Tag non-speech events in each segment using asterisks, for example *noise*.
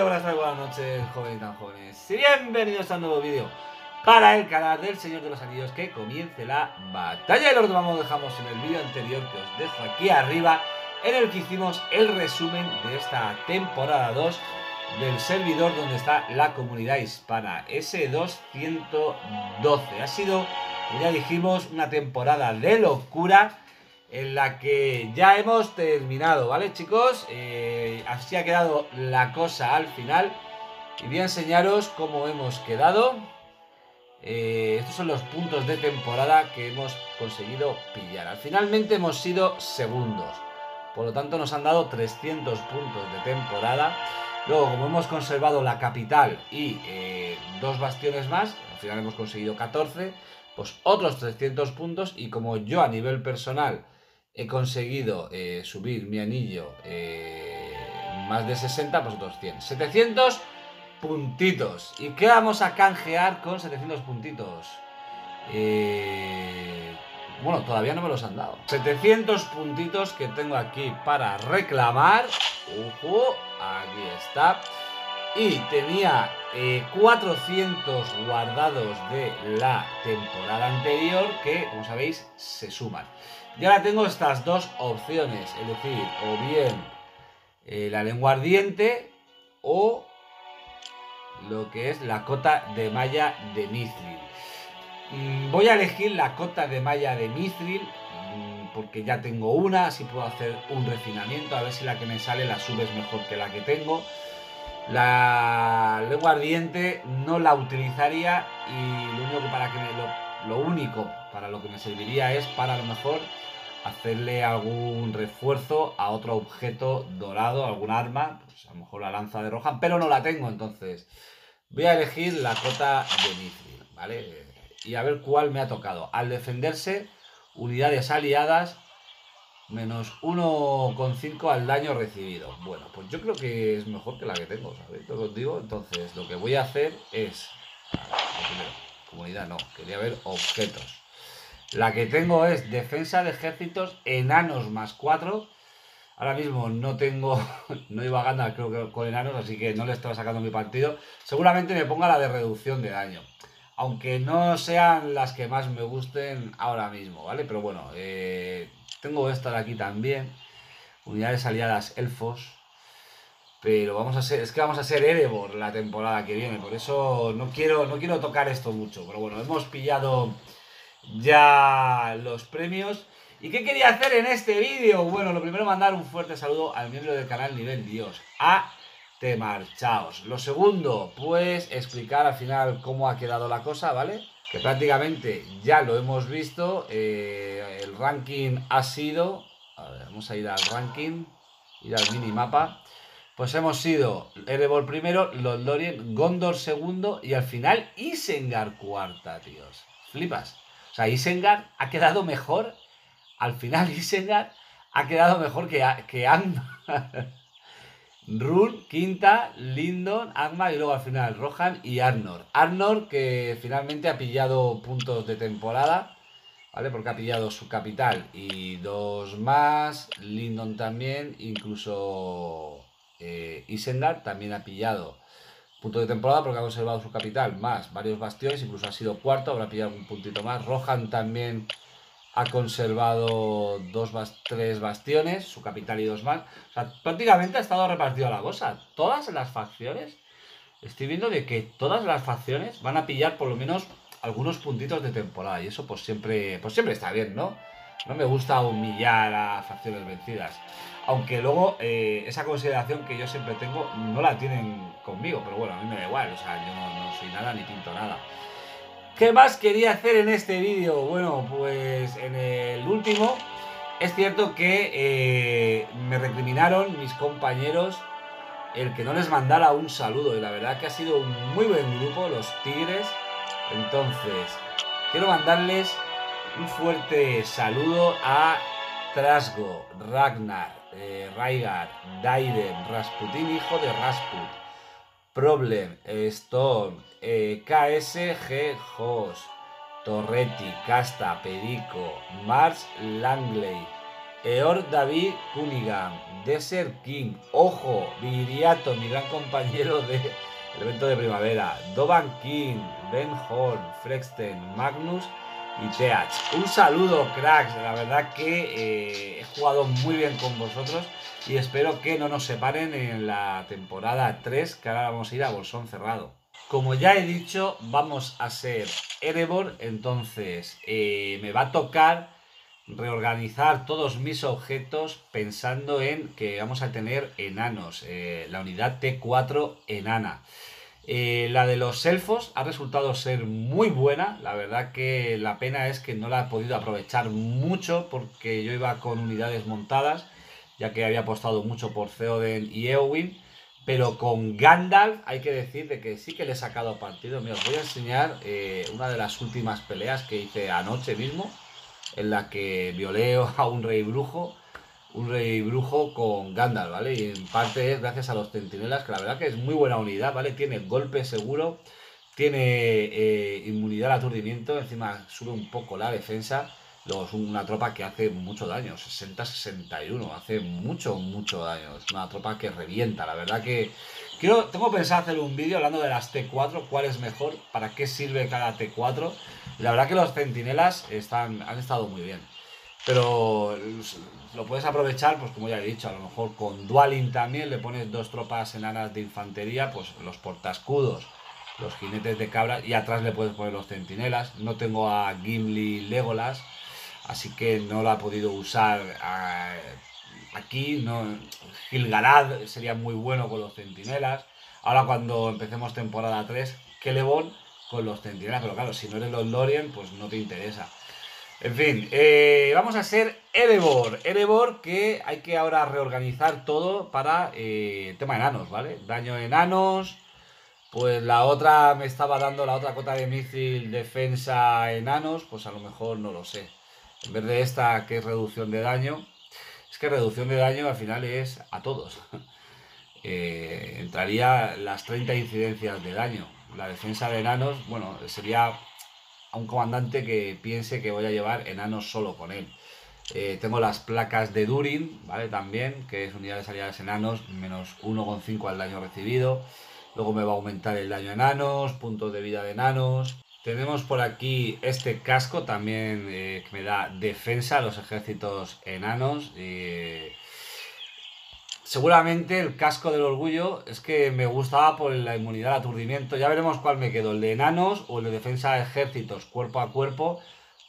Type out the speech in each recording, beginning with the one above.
buenas noches, jóvenes y tan jóvenes. Bienvenidos a un nuevo vídeo para el canal del Señor de los Anillos que comience la batalla. Y lo tomamos dejamos en el vídeo anterior que os dejo aquí arriba, en el que hicimos el resumen de esta temporada 2 del servidor donde está la comunidad hispana, S212. Ha sido, ya dijimos, una temporada de locura en la que ya hemos terminado, ¿vale chicos? Eh, así ha quedado la cosa al final y voy a enseñaros cómo hemos quedado. Eh, estos son los puntos de temporada que hemos conseguido pillar. Finalmente hemos sido segundos, por lo tanto nos han dado 300 puntos de temporada. Luego, como hemos conservado la capital y eh, dos bastiones más, al final hemos conseguido 14, pues otros 300 puntos y como yo a nivel personal he conseguido eh, subir mi anillo eh, más de 60, pues otros 100. 700 puntitos. ¿Y qué vamos a canjear con 700 puntitos? Eh, bueno, todavía no me los han dado. 700 puntitos que tengo aquí para reclamar. Ojo, aquí está. Y tenía 400 guardados de la temporada anterior que, como sabéis, se suman. Y ahora tengo estas dos opciones, es decir, o bien eh, la lengua ardiente o lo que es la cota de malla de Mithril. Mm, voy a elegir la cota de malla de Mithril mm, porque ya tengo una, así puedo hacer un refinamiento, a ver si la que me sale la subes mejor que la que tengo. La lengua ardiente no la utilizaría y lo único para lo que me serviría es para a lo mejor hacerle algún refuerzo a otro objeto dorado, algún arma, pues a lo mejor la lanza de Rohan, pero no la tengo, entonces voy a elegir la cota de Mithril, ¿vale? Y a ver cuál me ha tocado. Al defenderse, unidades aliadas, menos 1,5 al daño recibido. Bueno, pues yo creo que es mejor que la que tengo, ¿sabéis? Lo digo, entonces lo que voy a hacer es... comunidad no, quería ver objetos. La que tengo es defensa de ejércitos enanos más 4. Ahora mismo no tengo, *laughs* no iba a ganar creo que con enanos, así que no le estaba sacando mi partido. Seguramente me ponga la de reducción de daño. Aunque no sean las que más me gusten ahora mismo, ¿vale? Pero bueno, eh, tengo esta de aquí también. Unidades aliadas elfos. Pero vamos a ser, es que vamos a ser Erebor la temporada que viene. Por eso no quiero, no quiero tocar esto mucho. Pero bueno, hemos pillado ya los premios. ¿Y qué quería hacer en este vídeo? Bueno, lo primero mandar un fuerte saludo al miembro del canal Nivel Dios, a Te Marchaos. Lo segundo, pues explicar al final cómo ha quedado la cosa, ¿vale? Que prácticamente ya lo hemos visto. Eh, el ranking ha sido... A ver, vamos a ir al ranking, ir al minimapa. Pues hemos sido Erebor primero, Lothlorien, Gondor segundo y al final Isengar cuarta, tíos. Flipas. O sea, Isengard ha quedado mejor. Al final, Isengard ha quedado mejor que, que. *laughs* Rul, quinta, Lindon, Angmar y luego al final Rohan y Arnor. Arnor que finalmente ha pillado puntos de temporada, ¿vale? Porque ha pillado su capital y dos más. Lindon también, incluso eh, Isengard también ha pillado punto de temporada porque ha conservado su capital, más varios bastiones, incluso ha sido cuarto, habrá pillado un puntito más. Rohan también ha conservado dos, tres bastiones, su capital y dos más. O sea, prácticamente ha estado repartido la cosa. Todas las facciones, estoy viendo de que todas las facciones van a pillar por lo menos algunos puntitos de temporada. Y eso pues siempre, pues siempre está bien, ¿no? No me gusta humillar a facciones vencidas. Aunque luego eh, esa consideración que yo siempre tengo no la tienen conmigo, pero bueno, a mí me da igual, o sea, yo no, soy nada ni pinto nada. ¿Qué más quería hacer en este vídeo? Bueno, pues en el último es cierto que eh, me recriminaron mis compañeros el que no les mandara un saludo y la verdad que ha sido un muy buen grupo, los Tigres. Entonces, quiero mandarles un fuerte saludo a Trasgo, Ragnar, eh, Raigar, Daiden, Rasputin, hijo de Rasput, Problem, Storm, eh, KSG, Hoss, Torretti, Casta, Perico, Mars, Langley, Eor David Cunningham, Desert King, Ojo, Viriato, mi gran compañero del evento de primavera, Dovan King, Ben Horn, Frexten, Magnus y Teach. Un saludo, cracks. La verdad que eh, he jugado muy bien con vosotros y espero que no nos separen en la temporada 3, que ahora vamos a ir a bolsón cerrado. Como ya he dicho, vamos a ser Erebor, entonces eh, me va a tocar reorganizar todos mis objetos pensando en que vamos a tener enanos, eh, la unidad T4 enana. Eh, la de los elfos ha resultado ser muy buena, la verdad que la pena es que no la he podido aprovechar mucho porque yo iba con unidades montadas, ya que había apostado mucho por Theoden y Eowyn, pero con Gandalf hay que decir de que sí que le he sacado partido. Mira, os voy a enseñar eh, una de las últimas peleas que hice anoche mismo, en la que violé *laughs* a un rey brujo un rey brujo con Gandalf, ¿vale? Y en parte es gracias a los centinelas, que la verdad que es muy buena unidad, ¿vale? Tiene golpe seguro, tiene eh, inmunidad al aturdimiento, encima sube un poco la defensa. Luego es una tropa que hace mucho daño, 60-61, hace mucho, mucho daño. Es una tropa que revienta, la verdad que... Quiero, tengo pensado hacer un vídeo hablando de las T4, cuál es mejor, para qué sirve cada T4. la verdad que los centinelas están, han estado muy bien. Pero lo puedes aprovechar, pues como ya he dicho, a lo mejor con Dualing también le pones dos tropas enanas de infantería, pues los portascudos, los jinetes de cabra, y atrás le puedes poner los centinelas. No tengo a Gimli Legolas, así que no lo ha podido usar aquí. No, Gilgalad sería muy bueno con los centinelas. Ahora cuando empecemos temporada 3, Kelebon con los centinelas, pero claro, si no eres los Lorien, pues no te interesa. En fin, eh, vamos a ser Erebor. Erebor que hay que ahora reorganizar todo para eh, tema enanos, ¿vale? Daño enanos. Pues la otra me estaba dando la otra cota de misil defensa enanos. Pues a lo mejor no lo sé. En vez de esta que es reducción de daño. Es que reducción de daño al final es a todos. *laughs* eh, entraría las 30 incidencias de daño. La defensa de enanos, bueno, sería a un comandante que piense que voy a llevar enanos solo con él. Eh, tengo las placas de Durin, ¿vale? También, que es unidad de enanos, menos 1,5 al daño recibido. Luego me va a aumentar el daño enanos, puntos de vida de enanos. Tenemos por aquí este casco también eh, que me da defensa a los ejércitos enanos. Eh, Seguramente el casco del orgullo es que me gustaba por la inmunidad al aturdimiento. Ya veremos cuál me quedo, el de enanos o el de defensa de ejércitos cuerpo a cuerpo,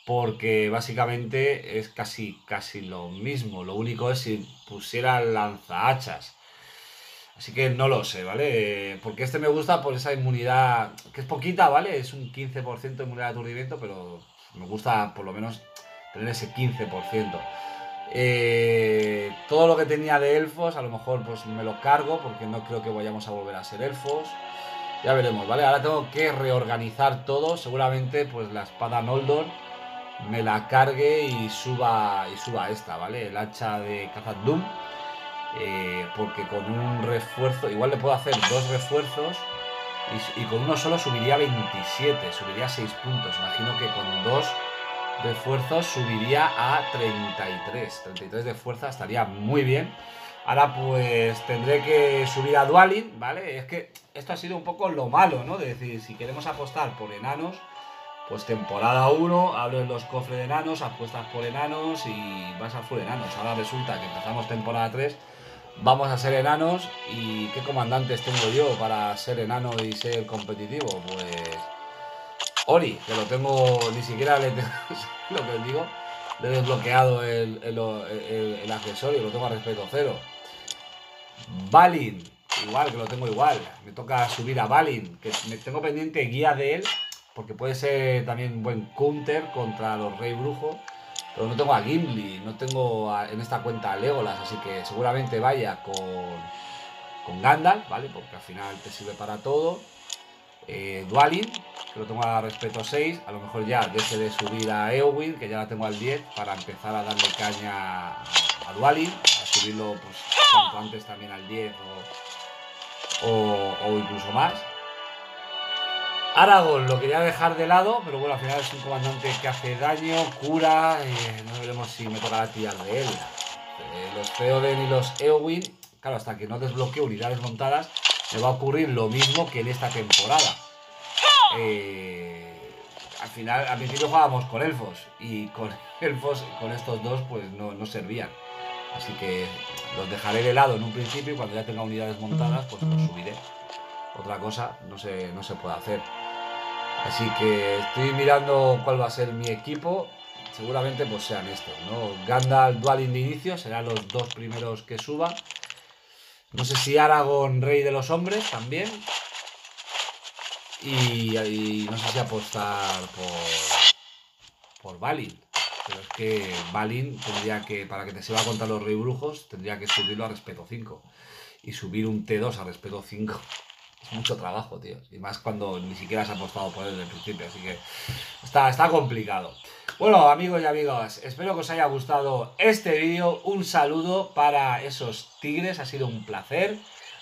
porque básicamente es casi, casi lo mismo. Lo único es si pusiera lanzahachas. Así que no lo sé, ¿vale? Porque este me gusta por esa inmunidad, que es poquita, ¿vale? Es un 15% de inmunidad de aturdimiento, pero me gusta por lo menos tener ese 15%. Eh, todo lo que tenía de elfos, a lo mejor pues me lo cargo porque no creo que vayamos a volver a ser elfos. Ya veremos, ¿vale? Ahora tengo que reorganizar todo. Seguramente pues la espada Noldor me la cargue y suba y suba esta, ¿vale? El hacha de Khazad Dum. Eh, porque con un refuerzo, igual le puedo hacer dos refuerzos y, y con uno solo subiría 27, subiría 6 puntos. Imagino que con dos de fuerza subiría a 33. 33 de fuerza estaría muy bien. Ahora pues tendré que subir a Dualin, ¿vale? Es que esto ha sido un poco lo malo, ¿no? De decir, si queremos apostar por enanos, pues temporada 1, abres los cofres de enanos, apuestas por enanos y vas a full enanos. Ahora resulta que empezamos temporada 3, vamos a ser enanos y ¿qué comandantes tengo yo para ser enano y ser competitivo? Pues Ori, que lo tengo, ni siquiera le tengo, *laughs* lo que os digo, le he desbloqueado el, el, accesorio, lo tengo a respeto cero. Balin, igual, que lo tengo igual. Me toca subir a Balin, que me tengo pendiente guía de él, porque puede ser también un buen counter contra los Rey Brujo. Pero no tengo a Gimli, no tengo en esta cuenta a Legolas, así que seguramente vaya con, con Gandalf, ¿vale? Porque al final te sirve para todo. Eh, Dualin, que lo tengo a respeto 6, a lo mejor ya deje de subir a Eowyn, que ya la tengo al 10, para empezar a darle caña a, Dualin, a subirlo pues cuanto antes también al 10 o, incluso más. Aragorn lo quería dejar de lado, pero bueno, al final es un comandante que hace daño, cura, eh, no veremos si me tocará tirar de él. eh, los Feoden y los Eowyn, claro, hasta que no desbloquee unidades montadas, me va a ocurrir lo mismo que en esta temporada. Eh, al final, al principio jugábamos con elfos y con *laughs* elfos, con estos dos, pues no, no servían. Así que los dejaré de lado en un principio y cuando ya tenga unidades montadas, pues los subiré. Otra cosa no se, no se puede hacer. Así que estoy mirando cuál va a ser mi equipo. Seguramente pues sean estos, ¿no? Gandalf Dualin de inicio serán los dos primeros que suba. No sé si Aragorn, Rey de los Hombres, también. Y, no sé si apostar por, por Balin. Pero es que Balin tendría que, para que te se va contra los Rey Brujos, tendría que subirlo a respeto 5. Y subir un T2 a respeto 5. Mucho trabajo, tío. Y más cuando ni siquiera has apostado por él desde el principio. Así que está, está complicado. Bueno, amigos y amigas, espero que os haya gustado este vídeo. Un saludo para esos tigres, ha sido un placer.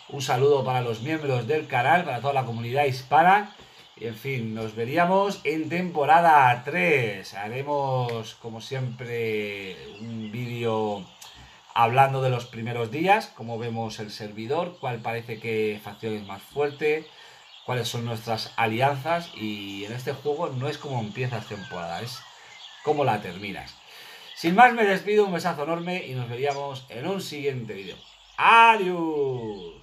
Un saludo para los miembros del canal, para toda la comunidad hispana. Y en fin, nos veríamos en temporada 3. Haremos, como siempre, un vídeo hablando de los primeros días, cómo vemos el servidor, cuál parece que facción es más fuerte, cuáles son nuestras alianzas. Y en este juego no es como empiezas temporada, es cómo la terminas. Sin más, me despido, un besazo enorme y nos veríamos en un siguiente vídeo. ¡Adiós!